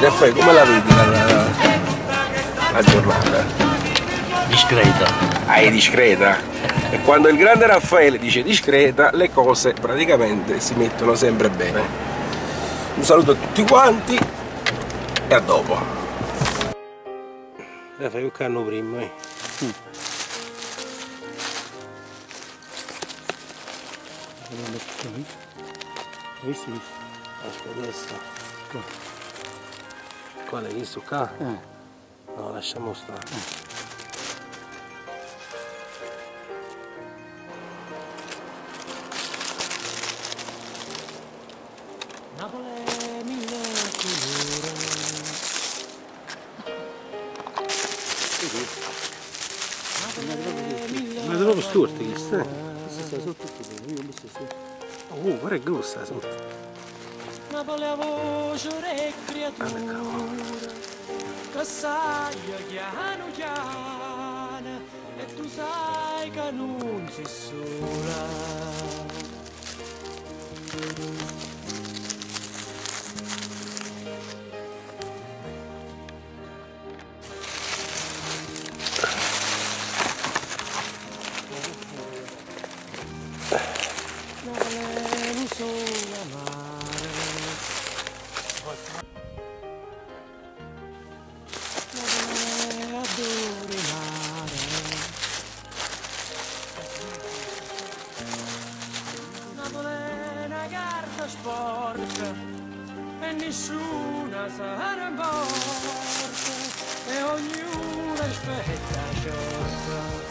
Raffaele, come la vedi la, la, la giornata? Discreta. Ah, è discreta. E quando il grande Raffaele dice discreta, le cose praticamente si mettono sempre bene. Un saluto a tutti quanti e a dopo. Raffaele, che canno prima, eh? Mm. Visto? Aspetta, adesso. Quale hai visto qua? Eh. No, lasciamo stare. Eh. Ma è proprio storto questo, eh? Questo sta sotto tutto, io ho messo sotto. Oh, guarda che grossa sotto. Napoli a voce e creatura che sai chiano chiano e tu sai che non sei sola sporca e nessuna sarà morta e ognuno aspetta sciorta.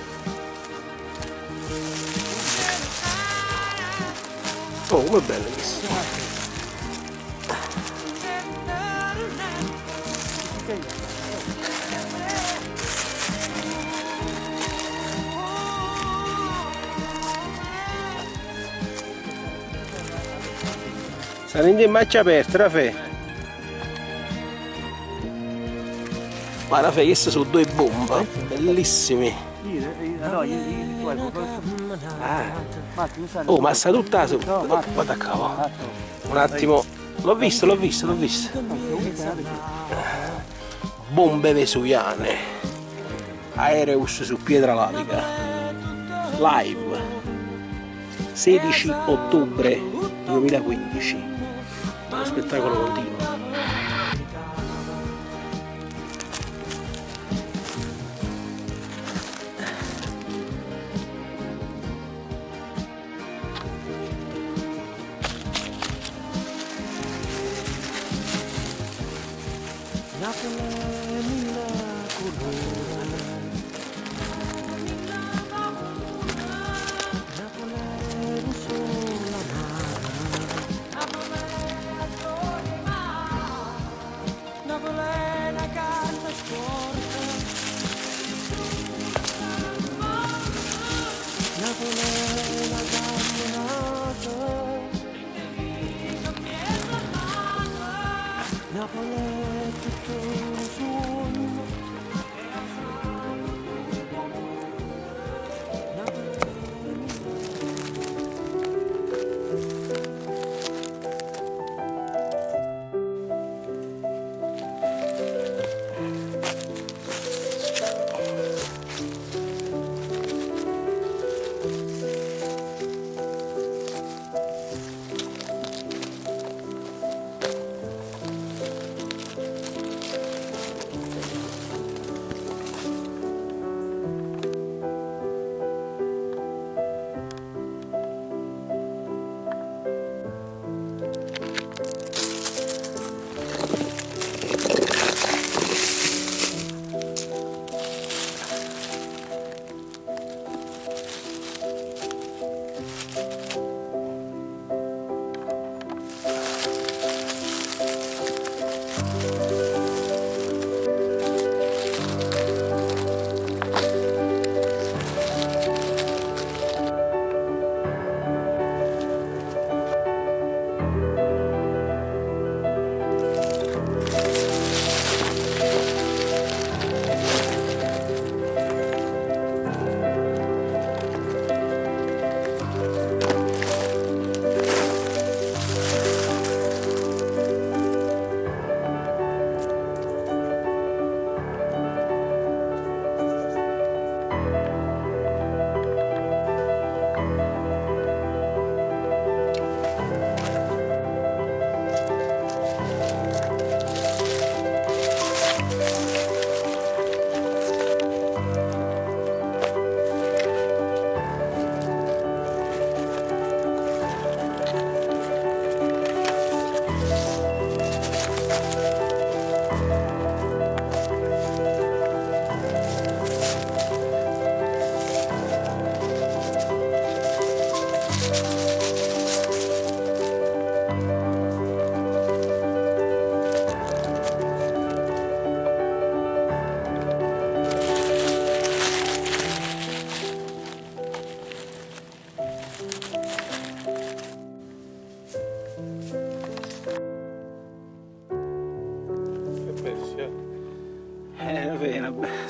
Oh, come questo! Salendo in marcia aperta, Rafè. Ma Rafè, queste sono due bombe, bellissime. Ah. Oh, ma sta tutta su. Oh, Un attimo. L'ho visto, l'ho visto, l'ho visto. Bombe vesuviane. Aereus su pietra lavica. Live. 16 ottobre 2015 lo spettacolo continua.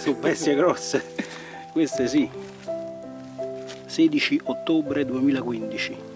sono bestie grosse queste sì. 16 ottobre 2015